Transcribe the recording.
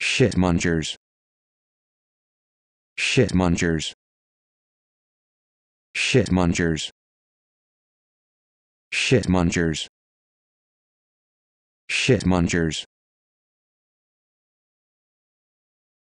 Shit munchers. Shit munchers. Shit munchers. Shit munchers. Shit munchers.